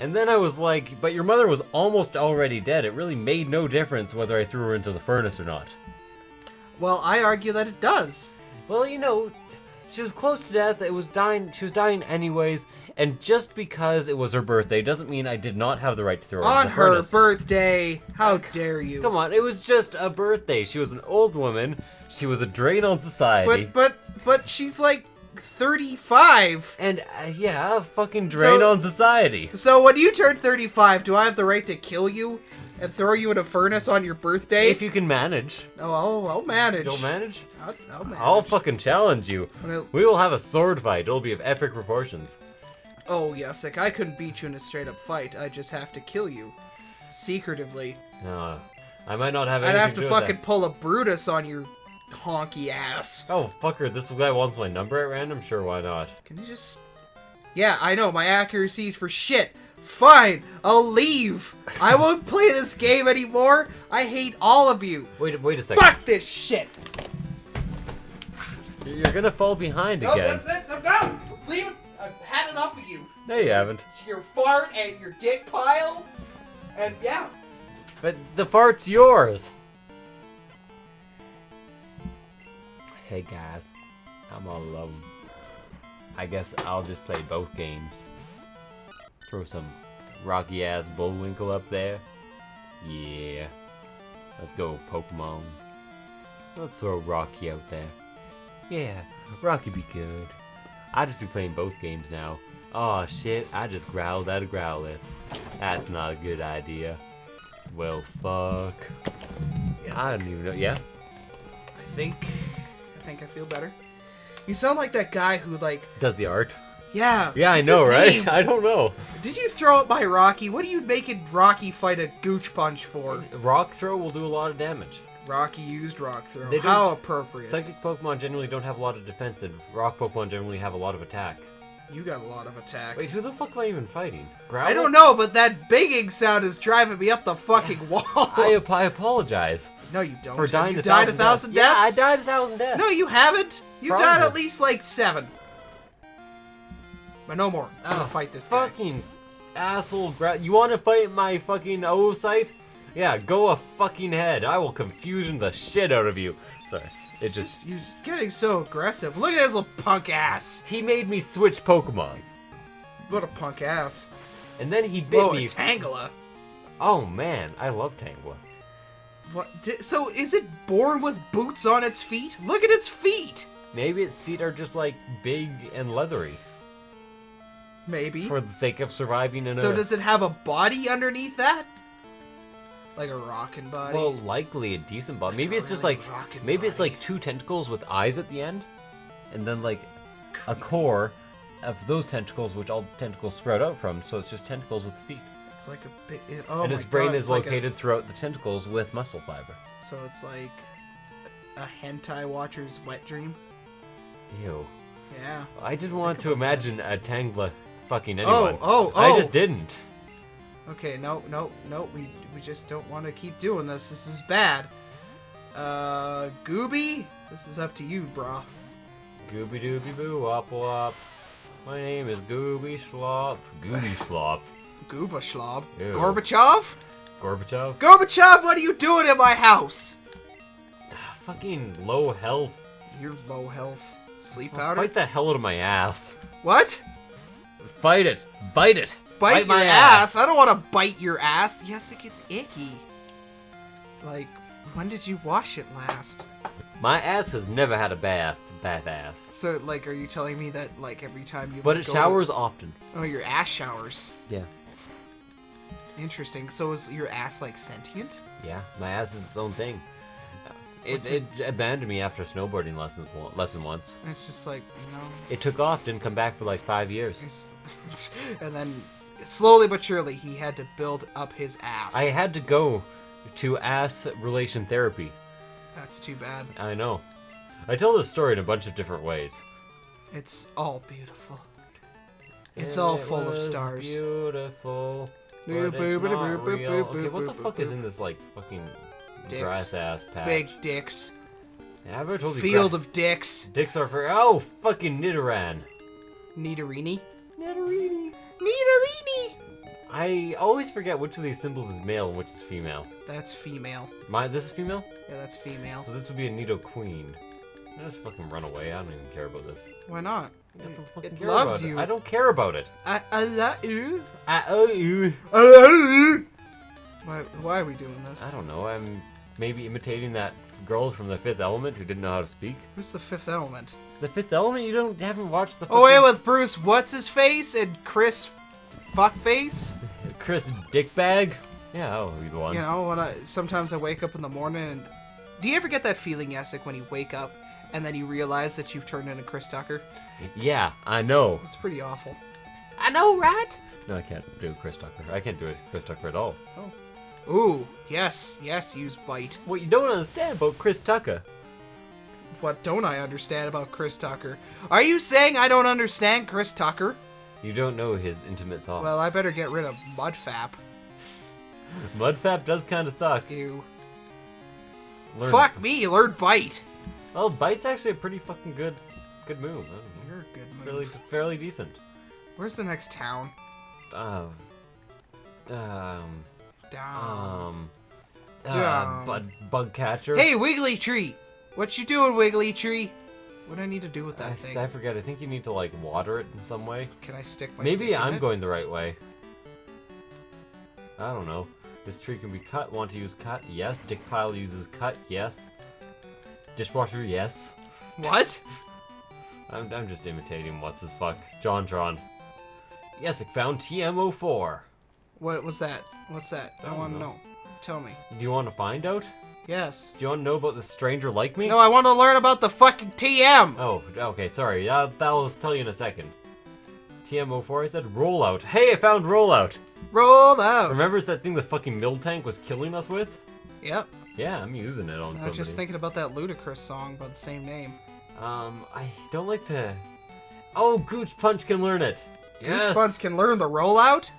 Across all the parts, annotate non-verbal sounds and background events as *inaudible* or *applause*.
And then I was like, but your mother was almost already dead. It really made no difference whether I threw her into the furnace or not. Well, I argue that it does. Well, you know, she was close to death. It was dying. She was dying anyways. And just because it was her birthday doesn't mean I did not have the right to throw her On into the her furnace. birthday. How dare you? Come on, it was just a birthday. She was an old woman. She was a drain on society. But but but she's like 35. and uh, yeah, a fucking drain So- on society. So when you turn 35, do I have the right to kill you and throw you in a furnace on your birthday? If you can manage. oh, I'll, I'll manage. You'll manage? I'll, I'll manage. I'll fucking challenge you. We will have a sword fight. It'll be of epic proportions. Oh, Yessik, I couldn't beat you in a straight up fight. I just have to kill you. Secretively. Uh, I might not have I'd have to with fucking pull a Brutus on your honky ass. Oh, fucker, this guy wants my number at random? Sure, why not? Can you just. Yeah, I know, my accuracy's for shit. Fine, I'll leave. I *laughs* won't play this game anymore. I hate all of you. Wait, wait a second. Fuck this shit. You're gonna fall behind No, again. that's it. No, go. Leave it. I've had enough of you. No, you haven't. It's your fart and your dick pile. And yeah. But the fart's yours. Hey guys, I'm all alone. I guess I'll just play both games. Throw some rocky ass Bullwinkle up there. Yeah. Let's go, Pokemon. Let's throw Rocky out there. Yeah, Rocky be good. I just be playing both games now. Oh shit, I just growled out a Growlithe. That's not a good idea. Well, fuck. Yes, I, don't even know. Yeah? I think. I think I feel better. You sound like that guy who like. Does the art? Yeah. Yeah, I know, right? name? *laughs* I don't know. Did you throw it by Rocky? What are you making Rocky fight a gooch punch for? Rock throw will do a lot of damage. Rocky used rock throw. They How appropriate. Psychic Pokemon generally don't have a lot of defense, and rock Pokemon generally have a lot of attack. You got a lot of attack. Wait, who the fuck am I even fighting? Growlithe? I don't know, but that banging sound is driving me up the fucking *laughs* wall. I, ap- I apologize no, you don't. for Have dying you a died thousand a thousand deaths. deaths? Yeah, I died a thousand deaths. No, you haven't. You Probably. died at least like seven. But no more. I'm Oh, gonna ah, fight this guy. Fucking asshole. Gra- you want to fight my fucking oocyte? Yeah, go a fucking head. I will confusion the shit out of you. Sorry. It just. Just, you're just getting so aggressive. Look at this little punk ass. He made me switch Pokemon. What a punk ass. And then he bit Whoa, me. a Tangela. oh man, I love Tangela. What? So is it born with boots on its feet? Look at its feet. Maybe its feet are just like big and leathery Maybe. for the sake of surviving in So a. does it have a body underneath that? Like a rockin' body? well, likely a decent body. Maybe a it's just like maybe it's like two tentacles with eyes at the end, and then like a core of those tentacles, which all tentacles sprout out from. So it's just tentacles with feet, It's like a bit. It, oh and its brain God, is it's like a- located throughout the tentacles with muscle fiber. so it's like a hentai watcher's wet dream. Ew. Yeah. I didn't want to about that. imagine a Tangela fucking anyone. Oh, anyone. oh, I oh. just didn't. Okay, no, no, no. We we just don't want to keep doing this. This is bad. Uh, Gooby, this is up to you, brah. Gooby dooby boo wop wop. My name is Gooby Slop. Gooby Slop. Gooba Schlob. Ew. Gorbachev? Gorbachev. Gorbachev, what are you doing in my house? Ah, Fucking low health. You're low health. Sleep powder? Fight the hell out of my ass. What? Fight it. Bite it. Bite, my your ass. I don't want to bite your ass. Yes, it gets icky. Like, when did you wash it last? My ass has never had a bath. Bath ass. So, like, are you telling me that, like, every time you But it showers often. Oh, your ass showers. Yeah. Interesting. So is your ass like sentient? Yeah. My ass is its own thing. It, it it- abandoned me after snowboarding lessons lesson once. It's just like you know, It took off, didn't come back for like five years. *laughs* and then slowly but surely he had to build up his ass. I had to go to ass relation therapy. That's too bad. I know. I tell this story in a bunch of different ways. It's all beautiful. It's And all it full of stars. Beautiful. Boo, but it's not real. Okay, what the fuck is in this like fucking Dicks. grass ass patch? Big dicks. Yeah, I've ever told you. Field of dicks. dicks are for oh fucking Nidoran. Nidorini. Nidorini. Nidorini. I I always forget which of these symbols is male and which is female. That's female. My this is female, Yeah, that's female. so this would be a Nidoqueen. I just fucking run away. I don't even care about this. Why not? I It loves you. It. I don't care about it. I, I love you. I oh you. I love you. Why, why are we doing this? I don't know. I'm maybe imitating that girl from the Fifth Element who didn't know how to speak. Who's the fifth element? The Fifth Element? You don't haven't watched the. Oh, wait, with Bruce, what's his face, and Chris Fuckface? *laughs* Chris Dickbag. Yeah, oh, you the one. You know, when I sometimes I wake up in the morning and do you ever get that feeling, Yessik, when you wake up and then you realize that you've turned into Chris Tucker? Yeah, I know. It's pretty awful. I know, right? No, I can't do Chris Tucker. I can't do it Chris Tucker at all. Oh. Ooh, yes, yes, use bite. What you don't understand about Chris Tucker? What don't I understand about Chris Tucker? Are you saying I don't understand Chris Tucker? You don't know his intimate thoughts. Well, I better get rid of Mudfap. Mudfap does kind of suck. Ew. Learn- Fuck me, learn bite. Oh, Bite's actually a pretty fucking good, good move. I. You're a good Fairly, move. fairly decent. Where's the next town? Um, um, Down. um, uh, bug, bug catcher. hey, Wiggly Tree! What you doing, Wiggly Tree? What do I need to do with I, that thing? I forget. I think you need to like water it in some way. Can I stick my Maybe I'm it? going the right way. I don't know. This tree can be cut. Want to use cut? Yes. Dick pile uses cut? Yes. Dishwasher? Yes. What? *laughs* I'm, I'm just imitating what's his fuck. JonTron. Yes, I found TM04. What was that? What's that? I, I want to know. know. Tell me. Do you want to find out? Yes. Do you want to know about the stranger like me? No, I want to learn about the fucking TM. Oh, okay, sorry. Uh, that'll tell you in a second. TM04, I said rollout. Hey, I found rollout. Rollout. Remember that thing the fucking Miltank was killing us with? Yep. Yeah, I'm using it on I was just thinking about that ludicrous song by the same name. Um, I don't like to. Oh, Gooch Punch can learn it. Yes. Gooch Punch can learn the rollout.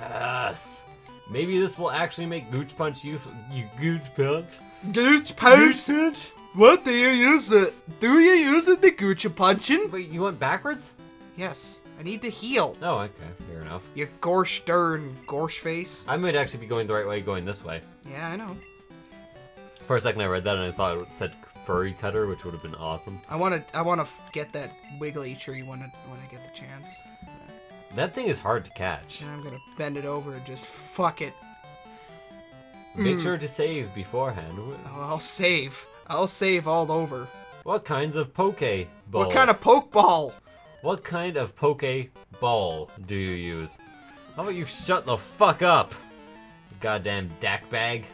Yes. Maybe this will actually make Gooch Punch useful. You Gooch Punch. Gooch Punch. Gooch punch. What do you use it? Do you use it the Gooch punching? Wait, you went backwards? Yes. I need to heal. Oh, okay, fair enough. You gorsh darn gorsh face. I might actually be going the right way, going this way. Yeah, I know. For a second, I read that and I thought it said furry cutter, which would have been awesome. I want to. I want to get that wiggly tree when I, when I get the chance. That thing is hard to catch. And I'm gonna bend it over and just fuck it. Make Mm. sure to save beforehand. Oh, I'll save. I'll save all over. What kinds of poke ball? What kind of pokeball? What kind of poke ball do you use? How about you shut the fuck up? Goddamn dack bag.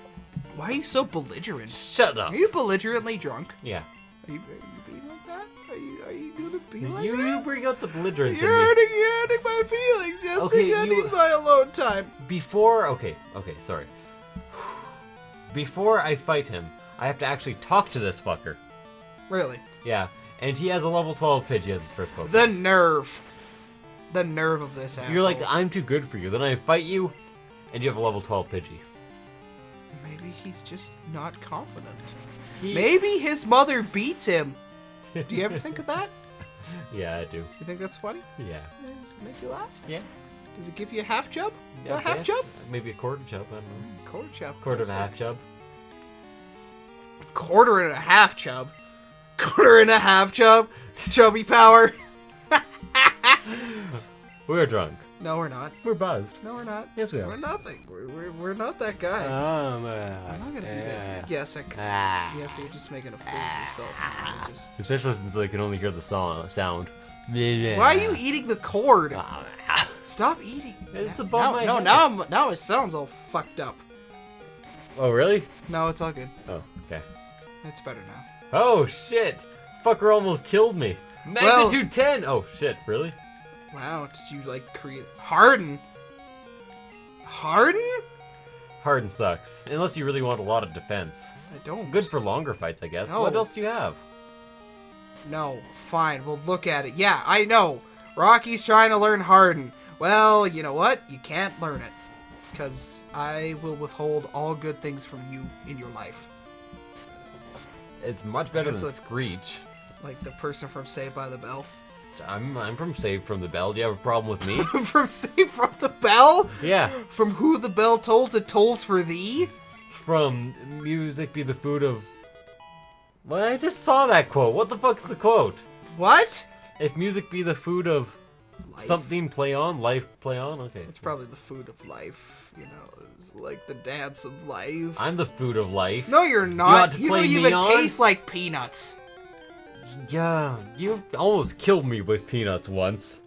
Why are you so belligerent? Shut up. Are you belligerently drunk? Yeah. Are you, are you being like that? Are you, are you gonna be like You, that? you bring up the belligerence You're hurting, you're hurting my feelings. Yes, Okay, I you- need my alone time. Before, okay, okay, sorry. Before I fight him, I have to actually talk to this fucker. Really? Yeah, and he has a level 12 Pidgey as his first Pokemon. The nerve. The nerve of this asshole. You're like, I'm too good for you. Then I fight you, and you have a level 12 Pidgey. Maybe he's just not confident. He- Maybe his mother beats him. Do you ever think of that? *laughs* Yeah, I do. You think that's funny? Yeah. Does it make you laugh? Yeah. Does it give you a half chub? Yeah, a half okay. chub? Maybe a quarter chub, I don't know. Quarter chub. Quarter and a half chub. Quarter and a half chub. Quarter and a half chub. Chubby power. *laughs* We're drunk. No, we're not. We're buzzed. No, we're not. Yes, we are. We're nothing. We're, we're, we're not that guy. Um, uh, I'm not gonna be that. Yessik. Ah. Yes, you're just making a fool of yourself. man. Just- Especially since I can only hear the song, sound. Why are you eating the cord? Ah. Stop eating. It's Now- above now, my No, head. now, I'm, now it sounds all fucked up. Oh, really? No, it's all good. Oh, okay. It's better now. Oh, shit. Fucker almost killed me. Well- Magnitude 10. Oh, shit. Really? Wow, did you like create Harden? Harden? Harden sucks. Unless you really want a lot of defense. I don't. Good for longer fights, I guess. No. What else do you have? No, fine. We'll look at it. Yeah, I know. Rocky's trying to learn Harden. Well, you know what? You can't learn it. Because I will withhold all good things from you in your life. It's much better than it- Screech. Like the person from Saved by the Bell. I'm I'm from Save from the Bell. Do you have a problem with me? *laughs* from Save from the Bell? yeah. From who the bell tolls, it tolls for thee? From music be the food of. Well, I just saw that quote. What the fuck's the quote? What? If music be the food of Life. something, play on. Life, play on. Okay. It's probably the food of life, you know, it's like the dance of life. I'm the food of life. No, you're not. You, play don't even on? taste like peanuts. Yeah, you almost killed me with peanuts once.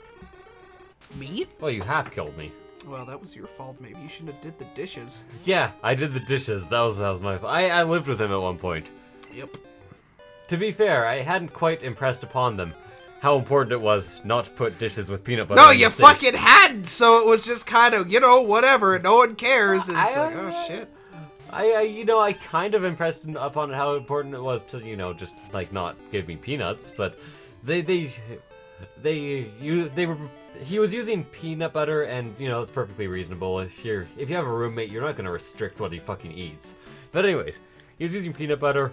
Me? Well, you have killed me. Well, that was your fault. Maybe you shouldn't have did the dishes. Yeah, I did the dishes. That was that was my fault. I, I lived with him at one point. Yep. To be fair, I hadn't quite impressed upon them how important it was not to put dishes with peanut butter. No, in you sink. fucking hadn't. So it was just kind of, you know, whatever. No one cares. It's I like, oh know. shit. I, I, you know, I kind of impressed upon how important it was to, you know, just like not give me peanuts, but they, they, they, you, they were. He was using peanut butter, and you know it's perfectly reasonable. If you're, if you have a roommate, you're not gonna restrict what he fucking eats. But anyways, he was using peanut butter,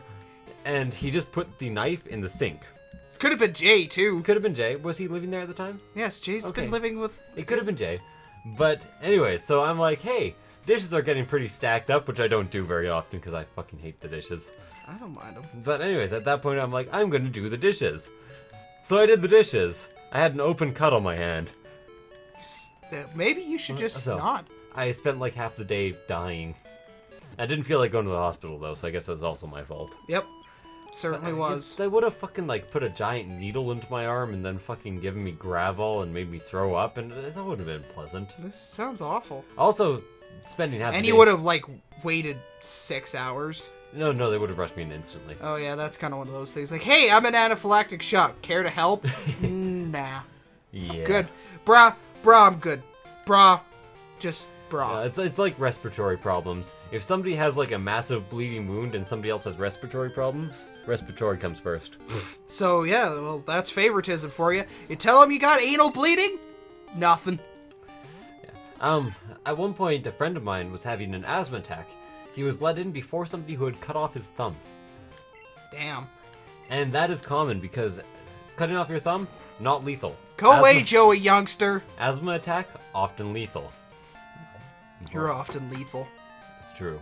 and he just put the knife in the sink. Could have been Jay too. Could have been Jay. Was he living there at the time? Yes, Jay's Okay. been living with. It could have been Jay. But anyway, so I'm like, hey, dishes are getting pretty stacked up, which I don't do very often because I fucking hate the dishes. I don't mind them. But anyways, at that point, I'm like, I'm gonna do the dishes. So I did the dishes. I had an open cut on my hand. Maybe you should uh, just So- not. I spent like half the day dying. I didn't feel like going to the hospital though, so I guess that's also my fault. Yep. Certainly uh, I was. They would have fucking like put a giant needle into my arm and then fucking given me gravel and made me throw up, and that would have been pleasant. This sounds awful. Also, spending half And you would have like waited six hours. No, no, they would have rushed me in instantly. Oh yeah, that's kind of one of those things. Like, hey, I'm an anaphylactic shock. Care to help? *laughs* Nah. Yeah. Good, brah, brah. I'm good, brah. Just Uh, it's, it's like respiratory problems. If somebody has like a massive bleeding wound and somebody else has respiratory problems, respiratory comes first. So yeah, well, that's favoritism for you. You tell him you got anal bleeding? Nothing. Um, at one point, a friend of mine was having an asthma attack. He was let in before somebody who had cut off his thumb. Damn. And that is common because cutting off your thumb, not lethal. Go asthma, away, Joey youngster. Asthma attack, often lethal. You're often lethal. It's true.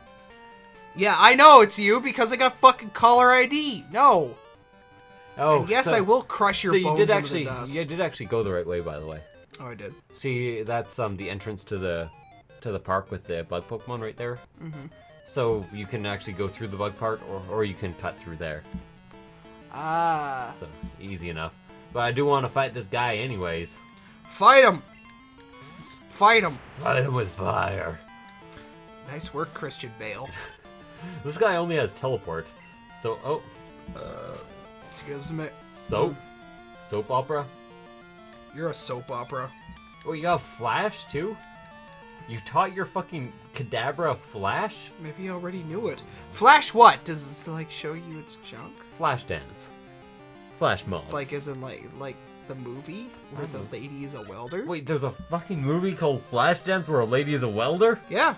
Yeah, I know it's you because I got fucking caller ID. No. Oh, And yes, so, I will crush your So you did into actually, the dust. you did actually go the right way, by the way. Oh, I did. See, that's um the entrance to the to the park with the bug Pokemon right there. Mm-hmm. So you can actually go through the bug part, or or you can cut through there. Ah. So easy enough. But I do want to fight this guy anyways. Fight him. Fight him. Fight him with fire. Nice work, Christian Bale. *laughs* This guy only has teleport. So oh, Excuse me. soap, soap opera. You're a soap opera. Oh, you got Flash too. You taught your fucking Kadabra Flash? Maybe you already knew it. Flash what? Does it, like show you its junk? Flash dance. Flash mob. Like is in like like the movie where the mm-hmm. lady is a welder? Wait, there's a fucking movie called Flashdance where a lady is a welder? Yeah.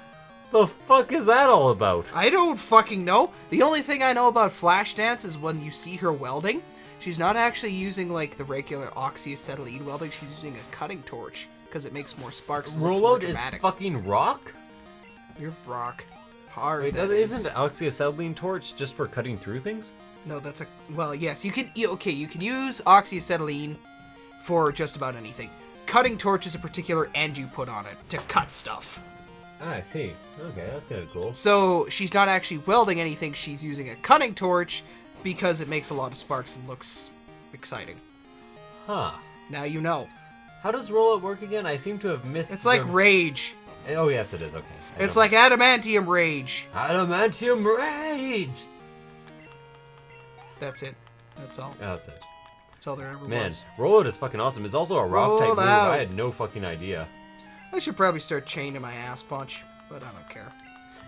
The fuck is that all about? I don't fucking know. The only thing I know about Flashdance is when you see her welding, she's not actually using like the regular oxyacetylene welding. She's using a cutting torch because it makes more sparks. And Rollout is fucking rock? You're rock. Hard. Wait, that is. isn't oxyacetylene torch just for cutting through things? No, that's a well. Yes, you can. Okay, you can use oxyacetylene for just about anything. Cutting torch is a particular end you put on it to cut stuff. Ah, I see. Okay, that's kind of cool. So she's not actually welding anything. She's using a cutting torch because it makes a lot of sparks and looks exciting. Huh. Now you know. How does rollout work again? I seem to have missed. It's like the- rage. Oh yes, it is. Okay. I It's like adamantium rage. adamantium rage. That's it. That's all. Yeah, that's it. That's all there ever Man, was. rollout is fucking awesome. It's also a rock type move. I had no fucking idea. I should probably start chaining my ass punch, but I don't care.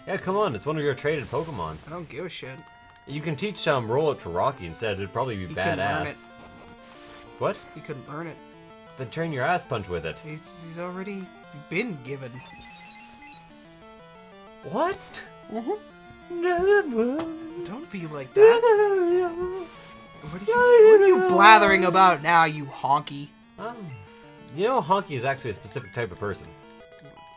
Yeah, come on. It's one of your traded Pokemon. I don't give a shit. You can teach um rollout to Rocky instead. It'd probably be He can learn it. badass. What? He couldn't learn it. Then turn your ass punch with it. He's, he's already been given. What? Don't be like that. What are you, what are you blathering about now, you honky? Oh. You know, honky is actually a specific type of person.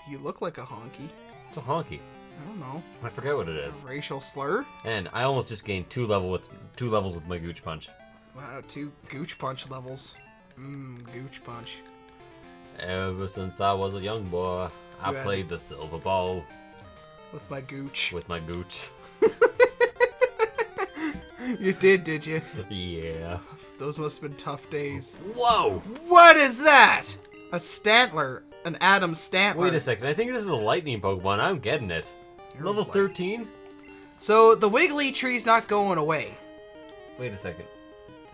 You look like a honky. It's a honky. I don't know. I forget what it is. Racial slur? And I almost just gained two level with two levels with my gooch punch. Wow, two Gooch Punch levels. Mmm, Gooch Punch. Ever since I was a young boy, I You played the silver ball With my Gooch. *laughs* with my gooch. You did, did you? yeah. Those must have been tough days. Whoa! What is that? A Stantler. An Adam Stantler. Wait a second. I think this is a lightning Pokemon. I'm getting it. You're Level 13? So the Wiggly tree's not going away. Wait a second.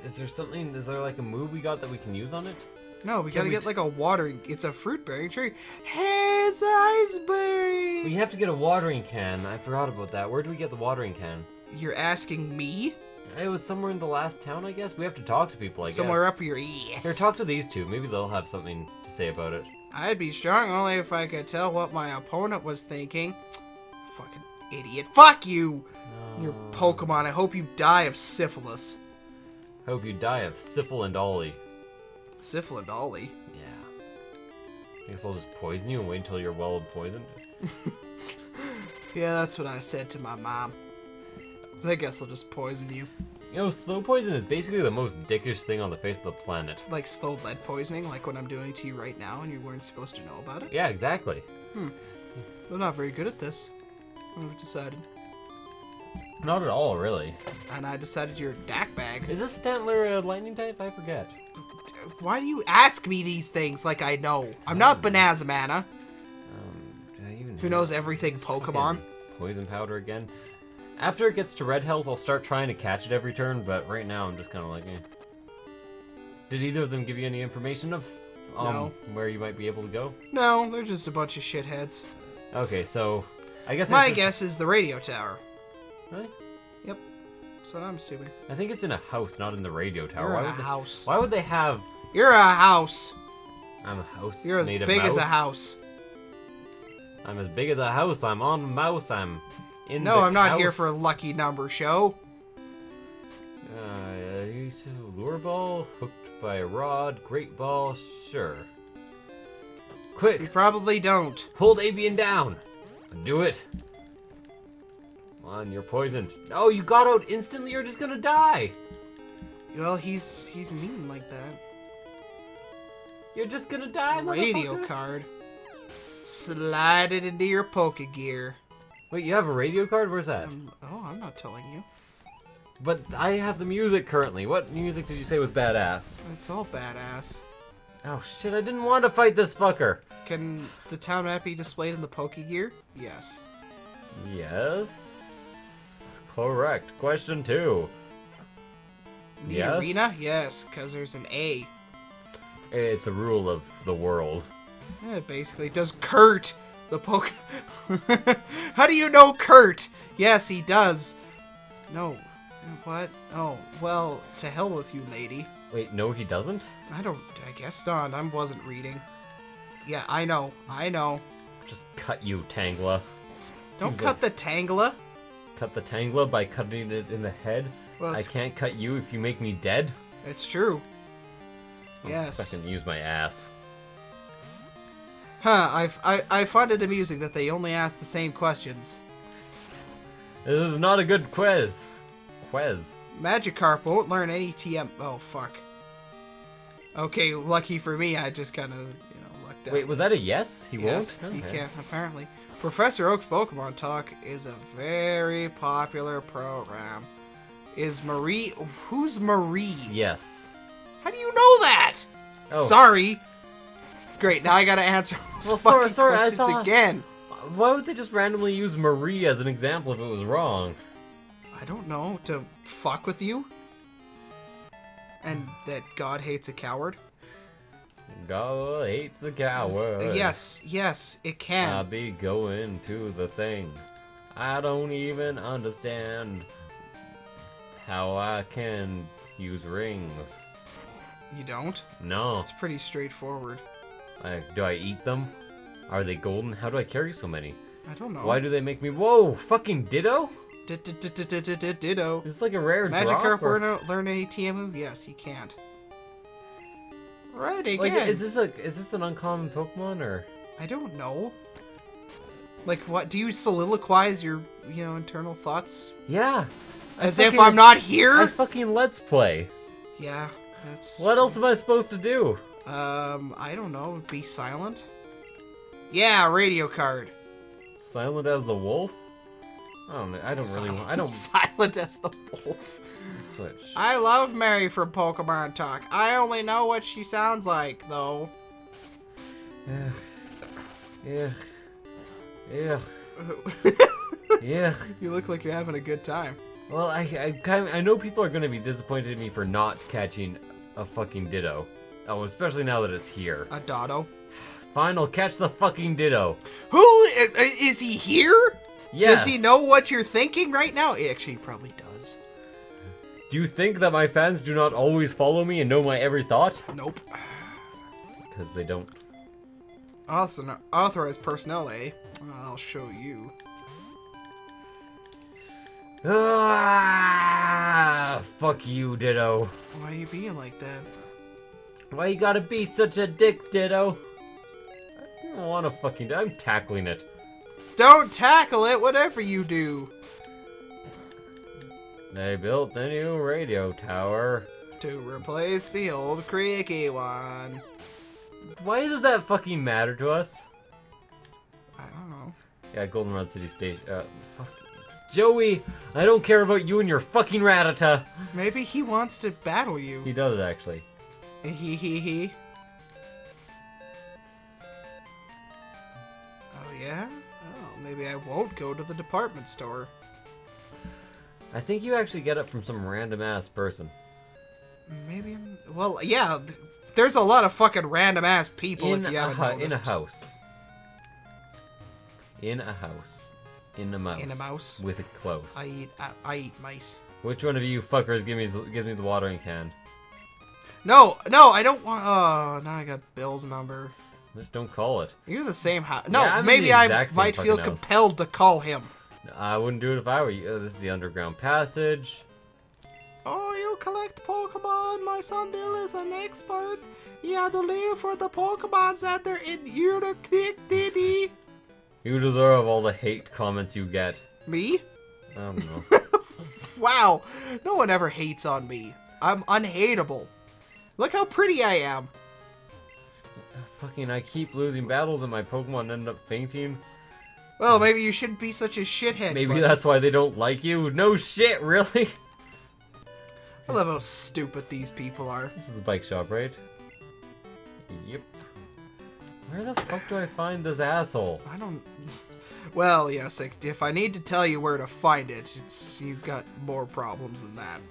Is there something? Is there like a move we got that we can use on it? No, we Can gotta we get like a watering. It's a fruit bearing tree. Hey, it's an iceberry. We have to get a watering can. I forgot about that. Where do we get the watering can? You're asking me? It was somewhere in the last town, I guess. We have to talk to people, I guess. Somewhere guess. up your ass. Here, talk to these two. Maybe they'll have something to say about it. I'd be strong only if I could tell what my opponent was thinking. Idiot. Fuck you! Your Uh, Pokemon. I hope you die of syphilis. Hope you die of syphil and ollie. Syphilin Ollie. Yeah. I guess I'll just poison you and wait until you're well poisoned. *laughs* Yeah, that's what I said to my mom. So I guess I'll just poison you. You know, slow poison is basically the most dickish thing on the face of the planet. Like slow lead poisoning, like what I'm doing to you right now, and you weren't supposed to know about it. Yeah, exactly. I'm not very good at this. I've decided. Not at all, really. And I decided you're a DAC bag. Is this Stantler a lightning type? I forget. Why do you ask me these things like I know? I'm not Banazamana, Um, did I even who knows everything Pokemon. Poison powder again. After it gets to red health, I'll start trying to catch it every turn, but right now I'm just kind of like, eh. Did either of them give you any information of um, No. where you might be able to go? No, they're just a bunch of shitheads. Okay, so I guess My guess is the radio tower. Really? Yep. That's what I'm assuming. I think it's in a house, not in the radio tower. You're why in a would they, house. Why would they have? You're a house. I'm a house. You're as big as a house. I'm as big as a house. I'm on mouse. I'm in. No, I'm not here for a lucky number show. Uh, you lure ball hooked by a rod, great ball, sure. You Quick, probably don't. hold Avian down. Do it. Come on, you're poisoned. Oh, you got out instantly. You're just gonna die. Well, he's he's mean like that. You're just gonna die. Radio card. Slide it into your Pokegear. Wait, you have a radio card? Where's that? Um, oh, I'm not telling you. But I have the music currently. What music did you say was badass? It's all badass. Oh shit! I didn't want to fight this fucker. Can the town map be displayed in the Pokegear? Yes. Yes. Correct. Question two. Need Yes. arena? Yes, because there's an A. It's a rule of the world. Yeah, it basically does Kurt the poke. *laughs* How do you know Kurt? Yes, he does. No. What? Oh, well, to hell with you, lady. Wait, no, he doesn't. I don't. I guess not. I wasn't reading. Yeah, I know. I know. Just cut you, Tangela. Don't Seems cut like- the Tangela. cut the Tangela by cutting it in the head. Well, I can't cut you if you make me dead. it's true. Yes. I can use my ass. Huh. I've, I I find it amusing that they only ask the same questions. This is not a good quiz. Quiz. Magikarp won't learn any TM. Oh fuck. Okay, lucky for me, I just kind of you know lucked out. Wait, was that a yes? He yes, won't. you Okay. can't apparently. Professor Oak's Pokemon Talk is a very popular program. Is Marie? Who's Marie? Yes. How do you know that? Oh. Sorry. Great. Now I gotta answer Well, sorry- fucking sorry, I questions thought- again. Why would they just randomly use Marie as an example if it was wrong? I don't know to fuck with you. And that God hates a coward. God hates a coward. Yes, yes, it can. I'll be going to the thing. I don't even understand how I can use rings. you don't? No. It's pretty straightforward. Like, do I eat them? Are they golden? How do I carry so many? I don't know. Why do they make me? Whoa! Fucking Ditto? Ditto. Is like a rare Magikarp drop. or- learn, any TM move? Yes, you can't. Right again. Like, is this a is this an uncommon Pokemon or? I don't know. Like, what? Do you soliloquize your, you know, internal thoughts? Yeah. I As if I'm not I here? fucking let's play. Yeah, that's... What else am I supposed to do? Um, I don't know. Be silent? Yeah, radio card. Silent as the wolf? I don't. I don't really want. I don't *laughs* Silent as the wolf. switch. I love Mary from Pokemon Talk. I only know what she sounds like, though. Yeah. Yeah. Yeah. Yeah. you look like you're having a good time. Well, I I kind of, I know people are gonna be disappointed in me for not catching a fucking Ditto. Oh, especially now that it's here. A Dotto. Fine, I'll catch the fucking Ditto. Who i- i- is he here? Yes. Does he know what you're thinking right now? Actually, he probably does. Do you think that my fans do not always follow me and know my every thought? Nope. Because they don't. Also, authorized personnel, eh? I'll show you. Ah, fuck you, Ditto. Why are you being like that? Why you gotta be such a dick, Ditto? I don't wanna fucking. I'm tackling it. Don't tackle it, whatever you do. They built the new radio tower. To replace the old creaky one. Why does that fucking matter to us? I don't know. Yeah, Goldenrod City Station. Uh, fuck. Joey, I don't care about you and your fucking Rattata. Maybe he wants to battle you. He does actually. He he he. Oh yeah? Maybe I won't go to the department store. I think you actually get it from some random ass person. Maybe I'm. Well, yeah. There's a lot of fucking random ass people in if you a haven't hu- in a house. In a house. In a mouse. In a mouse. With a close. I eat. I, I eat mice. Which one of you fuckers give me gives me the watering can? No, no, I don't want. Oh, now I got Bill's number. Just don't call it. You're the same house. No, Yeah, maybe I might feel house. compelled to call him. I wouldn't do it if I were you. Oh, this is the underground passage. Oh, you collect Pokemon. My son Bill is an expert. He had to live for the Pokemon Center in Unicity. You deserve all the hate comments you get. Me? I don't know. *laughs* Wow, no one ever hates on me. I'm unhateable. Look how pretty I am. Fucking, I keep losing battles and my Pokemon end up fainting. Well, maybe you shouldn't be such a shithead. Maybe but that's why they don't like you. No shit, really? *laughs* I love how stupid these people are. This is the bike shop, right? Yep. Where the fuck do I find this asshole? I don't. *laughs* Well, yes, if- if I need to tell you where to find it, it's you've got more problems than that.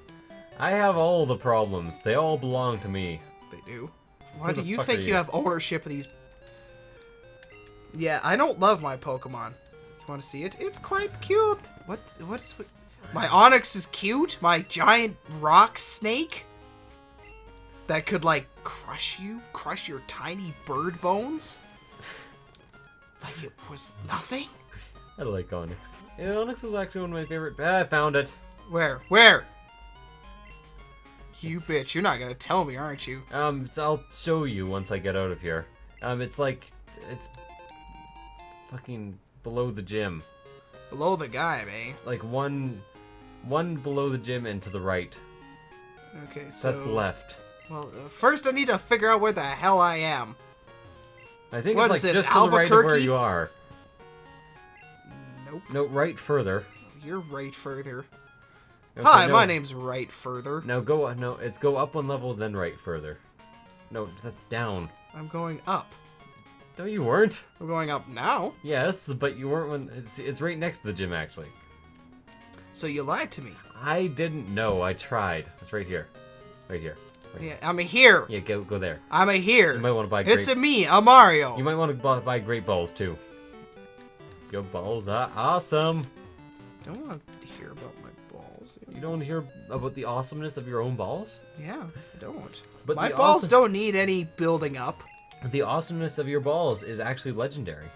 I have all the problems. They all belong to me. They do. Why do you think you you? have ownership of these? Yeah, I don't love my Pokemon. You want to see it? It's quite cute. What? What is? What? My Onix is cute. My giant rock snake that could like crush you, crush your tiny bird bones. Like it was nothing. I like Onix. Yeah, Onix is actually one of my favorite. Ah, I found it. Where? Where? You bitch! You're not gonna tell me, aren't you? Um, so I'll show you once I get out of here. Um, it's like it's fucking below the gym. Below the guy, man. Like one, one below the gym and to the right. Okay, so That's the left. Well, uh, first I need to figure out where the hell I am. I think What it's is like this, just to the right of where you are. Nope, No, right further. you're right further. Okay, Hi, no. my name's Right Further. Now go. No, it's go up one level, then right further. No, that's down. I'm going up. No, you weren't. I'm going up now. Yes, but you weren't when. It's, it's right next to the gym, actually. So you lied to me. I didn't know. I tried. It's right here. Right here. Right Yeah, I'm a here. Yeah, go go there. I'm a here. You might want to buy. It's a me, a Mario. You might want to buy, buy great balls too. Your balls are awesome. don't want balls. You don't hear about the awesomeness of your own balls, Yeah, I don't. but my balls awesome- don't need any building up. The awesomeness of your balls is actually legendary.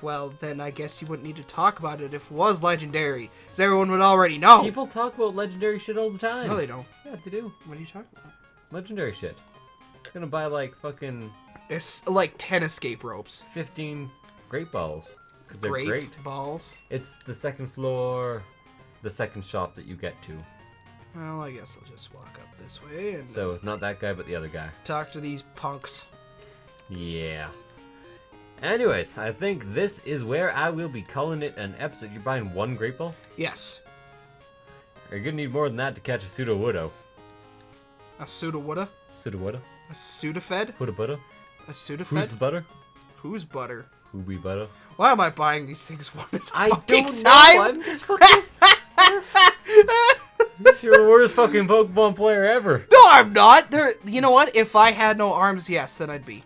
Well, then I guess you wouldn't need to talk about it if it was legendary, because everyone would already know. People talk about legendary shit all the time. no, they don't. Yeah, they do. What are you talking about? Legendary shit. gonna buy like fucking It's like 10 escape ropes. 15 great balls. Because they're Great, great. balls. It's the second floor, the second shop that you get to. Well, I guess I'll just walk up this way and So it's not that guy, but the other guy. talk to these punks. Yeah. Anyways, I think this is where I will be calling it an episode. You're buying one great ball? Yes. You're gonna need more than that to catch a pseudo widow. A Sudowoodo. Pseudo widow? A Sudafed. Put a butter? A Sudafed. Who's the butter? Who's butter? Who be butter? Why am I buying these things one at a I fucking don't know. time? I'm just fucking. *laughs* You're the worst fucking Pokemon player ever. No, I'm not. There. You know what? If I had no arms, yes, then I'd be.